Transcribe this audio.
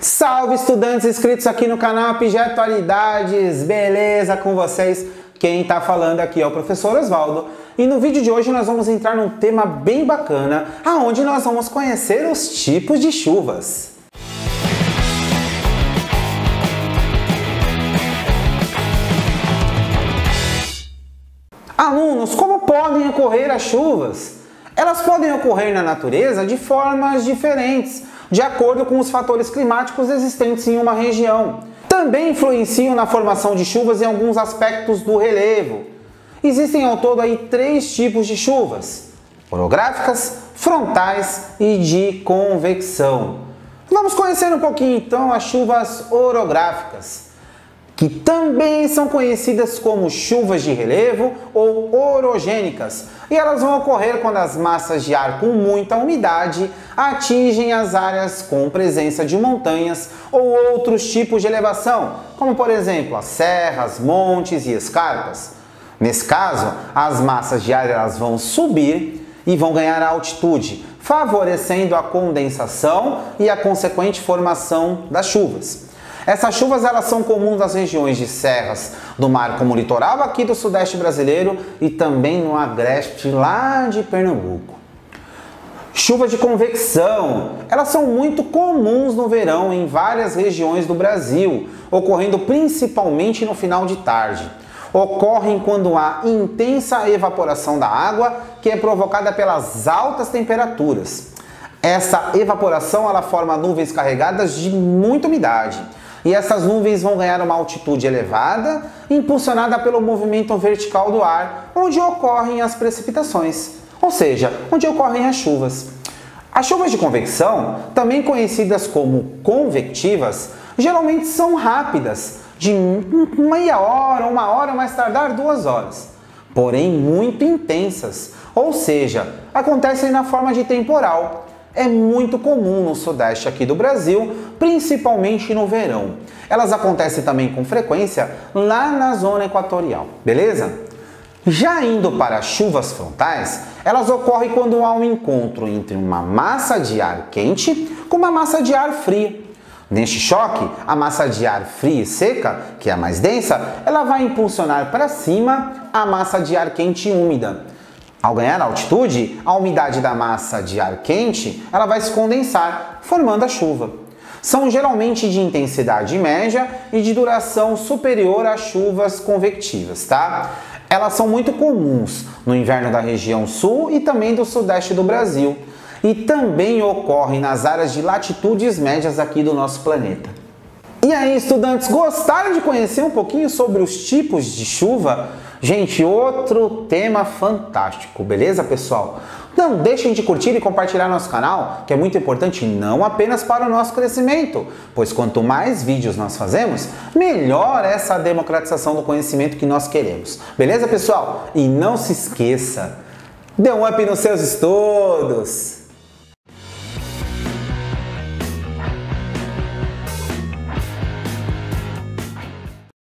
Salve estudantes inscritos aqui no canal Atualidades, beleza com vocês? Quem está falando aqui é o professor Oswaldo e no vídeo de hoje nós vamos entrar num tema bem bacana, aonde nós vamos conhecer os tipos de chuvas. Alunos, como podem ocorrer as chuvas? Elas podem ocorrer na natureza de formas diferentes, de acordo com os fatores climáticos existentes em uma região. Também influenciam na formação de chuvas em alguns aspectos do relevo. Existem ao todo aí três tipos de chuvas: orográficas, frontais e de convecção. Vamos conhecer um pouquinho então as chuvas orográficas que também são conhecidas como chuvas de relevo ou orogênicas, e elas vão ocorrer quando as massas de ar com muita umidade atingem as áreas com presença de montanhas ou outros tipos de elevação, como por exemplo as serras, montes e escarpas. Nesse caso, as massas de ar elas vão subir e vão ganhar altitude, favorecendo a condensação e a consequente formação das chuvas. Essas chuvas elas são comuns nas regiões de serras do mar, como litoral aqui do sudeste brasileiro e também no agreste lá de Pernambuco. Chuvas de convecção, elas são muito comuns no verão em várias regiões do Brasil, ocorrendo principalmente no final de tarde. Ocorrem quando há intensa evaporação da água, que é provocada pelas altas temperaturas. Essa evaporação ela forma nuvens carregadas de muita umidade e essas nuvens vão ganhar uma altitude elevada, impulsionada pelo movimento vertical do ar, onde ocorrem as precipitações, ou seja, onde ocorrem as chuvas. As chuvas de convecção, também conhecidas como convectivas, geralmente são rápidas, de meia hora, uma hora, mais tardar duas horas, porém muito intensas, ou seja, acontecem na forma de temporal, é muito comum no sudeste aqui do Brasil, principalmente no verão. Elas acontecem também com frequência lá na zona equatorial, beleza? Já indo para chuvas frontais, elas ocorrem quando há um encontro entre uma massa de ar quente com uma massa de ar fria. Neste choque, a massa de ar fria e seca, que é a mais densa, ela vai impulsionar para cima a massa de ar quente e úmida. Ao ganhar altitude, a umidade da massa de ar quente ela vai se condensar, formando a chuva. São geralmente de intensidade média e de duração superior às chuvas convectivas, tá? Elas são muito comuns no inverno da região sul e também do sudeste do Brasil, e também ocorrem nas áreas de latitudes médias aqui do nosso planeta. E aí, estudantes, gostaram de conhecer um pouquinho sobre os tipos de chuva? Gente, outro tema fantástico, beleza, pessoal? Não deixem de curtir e compartilhar nosso canal, que é muito importante não apenas para o nosso crescimento, pois quanto mais vídeos nós fazemos, melhor essa democratização do conhecimento que nós queremos. Beleza, pessoal? E não se esqueça, dê um up nos seus estudos!